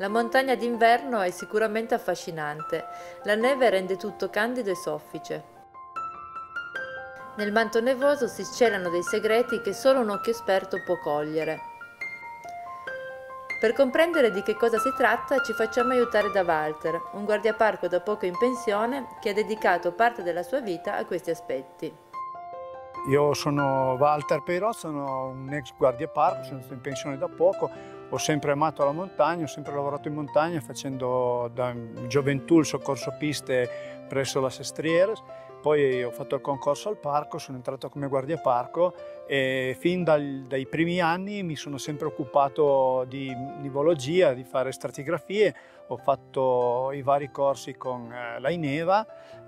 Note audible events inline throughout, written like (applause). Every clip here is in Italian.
La montagna d'inverno è sicuramente affascinante. La neve rende tutto candido e soffice. Nel manto nevoso si celano dei segreti che solo un occhio esperto può cogliere. Per comprendere di che cosa si tratta ci facciamo aiutare da Walter, un guardiaparco da poco in pensione che ha dedicato parte della sua vita a questi aspetti. Io sono Walter Peirot, sono un ex guardiaparco, sono in pensione da poco, ho sempre amato la montagna, ho sempre lavorato in montagna facendo da gioventù il soccorso piste presso la Sestrieres, poi ho fatto il concorso al parco, sono entrato come guardiaparco e fin dal, dai primi anni mi sono sempre occupato di nivologia, di fare stratigrafie, ho fatto i vari corsi con eh, la Ineva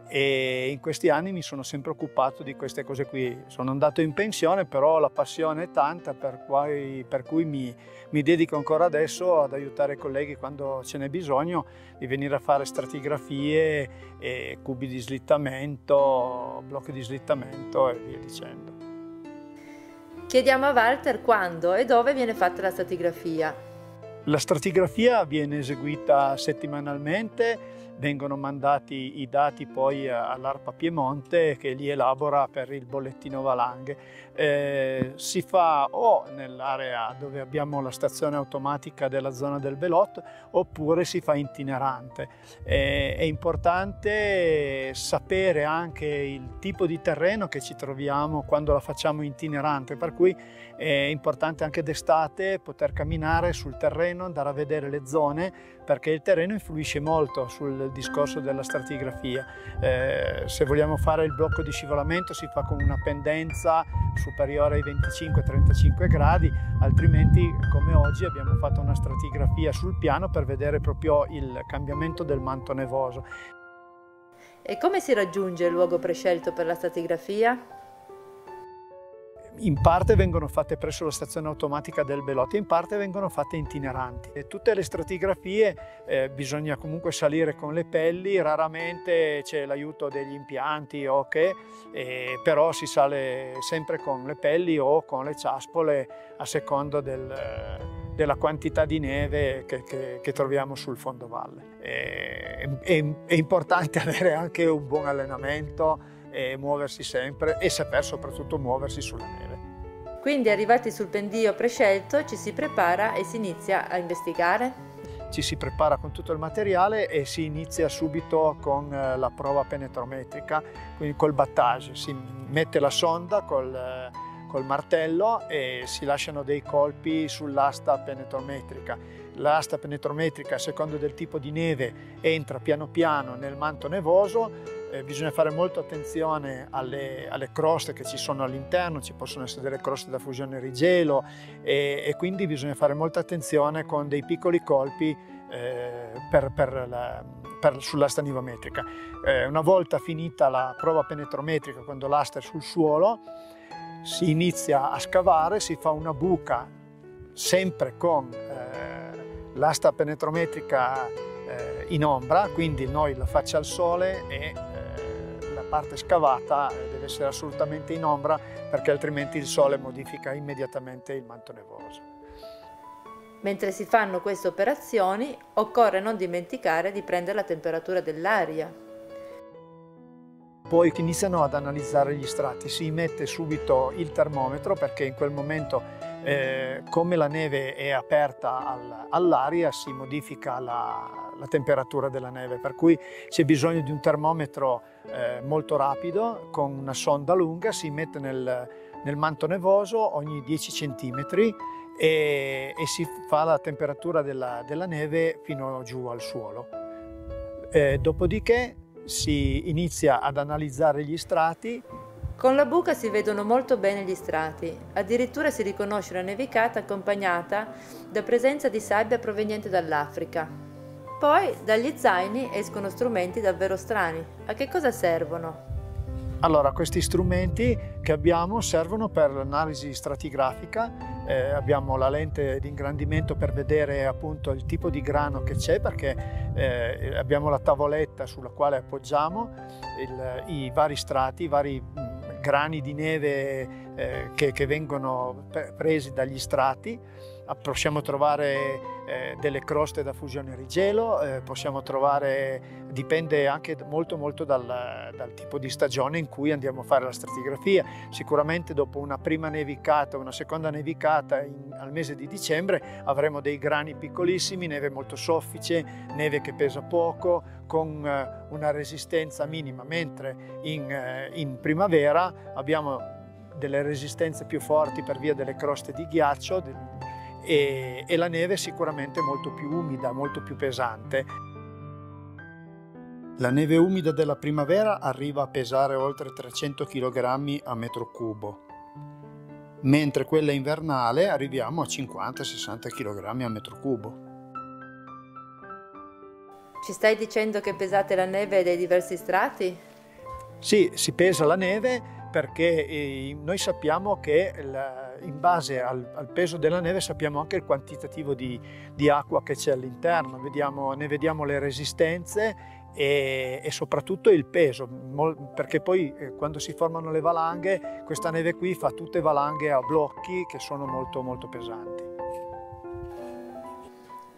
e in questi anni mi sono sempre occupato di queste cose qui. Sono andato in pensione, però la passione è tanta per cui, per cui mi, mi, dedico ancora adesso ad aiutare i colleghi quando ce n'è bisogno di venire a fare stratigrafie, e cubi di slittamento, blocchi di slittamento e via dicendo. Chiediamo a Walter quando e dove viene fatta la stratigrafia. La stratigrafia viene eseguita settimanalmente vengono mandati i dati poi all'ARPA Piemonte che li elabora per il bollettino valanghe. Eh, si fa o nell'area dove abbiamo la stazione automatica della zona del Belot oppure si fa itinerante. Eh, è importante sapere anche il tipo di terreno che ci troviamo quando la facciamo itinerante, per cui è importante anche d'estate poter camminare sul terreno, andare a vedere le zone perché il terreno influisce molto sul discorso della stratigrafia. Eh, se vogliamo fare il blocco di scivolamento si fa con una pendenza superiore ai 25-35 gradi, altrimenti come oggi abbiamo fatto una stratigrafia sul piano per vedere proprio il cambiamento del manto nevoso. E come si raggiunge il luogo prescelto per la stratigrafia? In parte vengono fatte presso la stazione automatica del Belotti, in parte vengono fatte itineranti. E tutte le stratigrafie eh, bisogna comunque salire con le pelli, raramente c'è l'aiuto degli impianti o che, eh, però si sale sempre con le pelli o con le ciaspole a seconda del, della quantità di neve che, che, che troviamo sul fondovalle. È, è, è importante (laughs) avere anche un buon allenamento e muoversi sempre e saper soprattutto muoversi sulla neve. Quindi arrivati sul pendio prescelto ci si prepara e si inizia a investigare? Ci si prepara con tutto il materiale e si inizia subito con eh, la prova penetrometrica, quindi col battage. Si mette la sonda col, eh, col martello e si lasciano dei colpi sull'asta penetrometrica. L'asta penetrometrica, a seconda del tipo di neve, entra piano piano nel manto nevoso bisogna fare molta attenzione alle, alle, croste che ci sono all'interno, ci possono essere delle croste da fusione rigelo e, e quindi bisogna fare molta attenzione con dei piccoli colpi eh, per, per la, per, sull'asta nivometrica. Eh, una volta finita la prova penetrometrica, quando l'asta è sul suolo, si inizia a scavare, si fa una buca sempre con eh, l'asta penetrometrica eh, in ombra, quindi noi la faccia al sole e parte scavata eh, deve essere assolutamente in ombra perché altrimenti il sole modifica immediatamente il manto nevoso. Mentre si fanno queste operazioni occorre non dimenticare di prendere la temperatura dell'aria. Poi iniziano ad analizzare gli strati, si mette subito il termometro perché in quel momento eh, come la neve è aperta al, all'aria si modifica la, la, temperatura della neve, per cui c'è bisogno di un termometro eh, molto rapido con una sonda lunga, si mette nel, nel manto nevoso ogni 10 cm e, e, si fa la temperatura della, della neve fino giù al suolo. Eh, dopodiché si inizia ad analizzare gli strati con la buca si vedono molto bene gli strati, addirittura si riconosce la nevicata accompagnata da presenza di sabbia proveniente dall'Africa. Poi dagli zaini escono strumenti davvero strani. A che cosa servono? Allora, questi strumenti che abbiamo servono per l'analisi stratigrafica, eh, abbiamo la lente di ingrandimento per vedere appunto il tipo di grano che c'è perché eh, abbiamo la tavoletta sulla quale appoggiamo il, i vari strati, i vari grani di neve eh, che, che, vengono presi dagli strati. Possiamo trovare eh, delle croste da fusione rigelo, eh, possiamo trovare, dipende anche molto molto dal, dal, tipo di stagione in cui andiamo a fare la stratigrafia. Sicuramente dopo una prima nevicata, una seconda nevicata in, al mese di dicembre avremo dei grani piccolissimi, neve molto soffice, neve che pesa poco, con eh, una resistenza minima, mentre in, eh, in primavera abbiamo delle resistenze più forti per via delle croste di ghiaccio e, e la neve è sicuramente molto più umida, molto più pesante. La neve umida della primavera arriva a pesare oltre 300 kg a metro cubo, mentre quella invernale arriviamo a 50-60 kg a metro cubo. Ci stai dicendo che pesate la neve dei diversi strati? Sì, si pesa la neve perché eh, noi sappiamo che in base al, peso della neve sappiamo anche il quantitativo di, di acqua che c'è all'interno, ne vediamo le resistenze e, e, soprattutto il peso, perché poi eh, quando si formano le valanghe, questa neve qui fa tutte valanghe a blocchi che sono molto molto pesanti.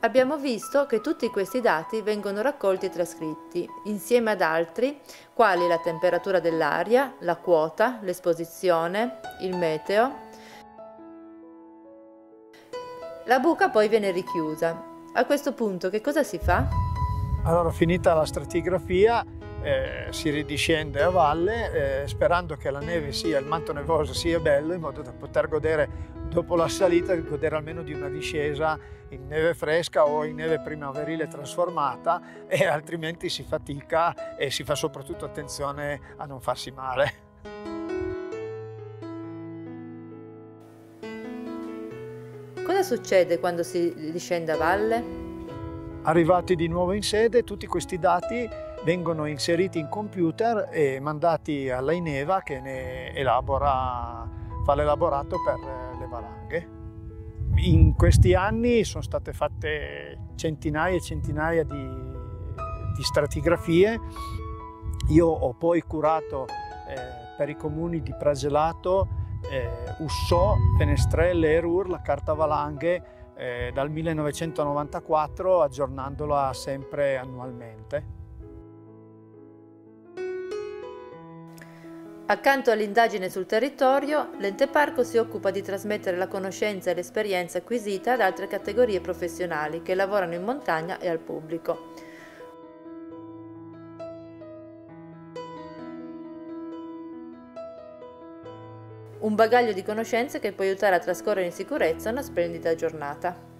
Abbiamo visto che tutti questi dati vengono raccolti e trascritti, insieme ad altri, quali la temperatura dell'aria, la quota, l'esposizione, il meteo. La buca poi viene richiusa. A questo punto che cosa si fa? Allora, finita la stratigrafia, eh, si ridiscende a valle eh, sperando che la neve sia, il manto nevoso sia bello in modo da poter godere dopo la salita, godere almeno di una discesa in neve fresca o in neve primaverile trasformata e altrimenti si fatica e si fa soprattutto attenzione a non farsi male. Cosa succede quando si discende a valle? Arrivati di nuovo in sede, tutti questi dati vengono inseriti in computer e mandati alla Ineva che ne elabora, fa l'elaborato per le valanghe. In questi anni sono state fatte centinaia e centinaia di, di stratigrafie. Io ho poi curato eh, per i comuni di Pragelato, eh, Ussò, Fenestrelle e Rur la carta valanghe eh, dal 1994 aggiornandola sempre annualmente. Accanto all'indagine sul territorio, l'ente parco si occupa di trasmettere la conoscenza e l'esperienza acquisita ad altre categorie professionali che lavorano in montagna e al pubblico. Un bagaglio di conoscenze che può aiutare a trascorrere in sicurezza una splendida giornata.